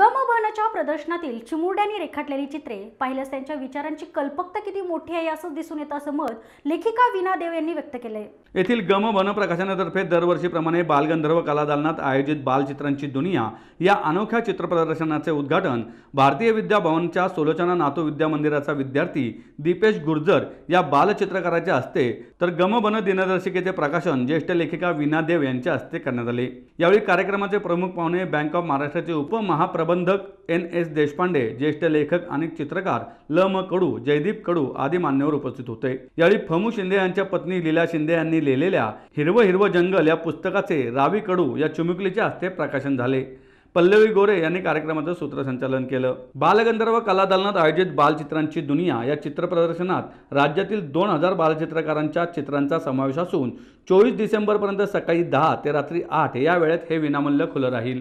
गम बनच्या प्रदर्शनातील चिमुरड्यांनी रेखाटलेली चित्रे पाहिल्यास त्यांच्या विचारांची कल्पकता किती मोठी आहे असं दिसून येतं असं मत लेखिका विना देव यांनी व्यक्त केलंय. येथील गम प्रकाशनातर्फे दरवर्षीप्रमाणे बालगंधर्व कलादालनात आयोजित बालचित्रांची दुनिया या अनोख्या चित्रप्रदर्शनाचे उद्घाटन भारतीय विद्या भवनच्या सोलोचना नातू विद्या मंदिराचा विद्यार्थी दीपेश गुर्जर या बालचित्रकाराच्या हस्ते तर गम वन दिनदर्शिकेचे प्रकाशन ज्येष्ठ लेखिका विना देव यांच्या हस्ते करण्यात आले. यावेळी कार्यक्रमाचे प्रमुख पाहुणे बँक ऑफ महाराष्ट्राचे प्रबंधक एन एस देशपांडे ज्येष्ठ लेखक आणि चित्रकार ल म कडू जयदीप कडू आदी मान्यवर उपस्थित होते. यावेळी फमू शिंदे यांच्या पत्नी लीला शिंदे यांनी लिहिलेल्या हिरवं हिरवं जंगल या पुस्तकाचे रावी कडू या चिमुकलीच्या हस्ते प्रकाशन झाले. पल्लवी गोरे यांनी कार्यक्रमाचं सूत्रसंचालन केलं. बालगंधर्व कलादालनात आयोजित बालचित्रांची दुनिया या चित्रप्रदर्शनात राज्यातील दोन हजार बालचित्रकारांच्या चित्रांचा समावेश असून चोवीस डिसेंबरपर्यंत सकाळी दहा ते रात्री आठ या वेळेत हे विनामूल्य खुलं राहील.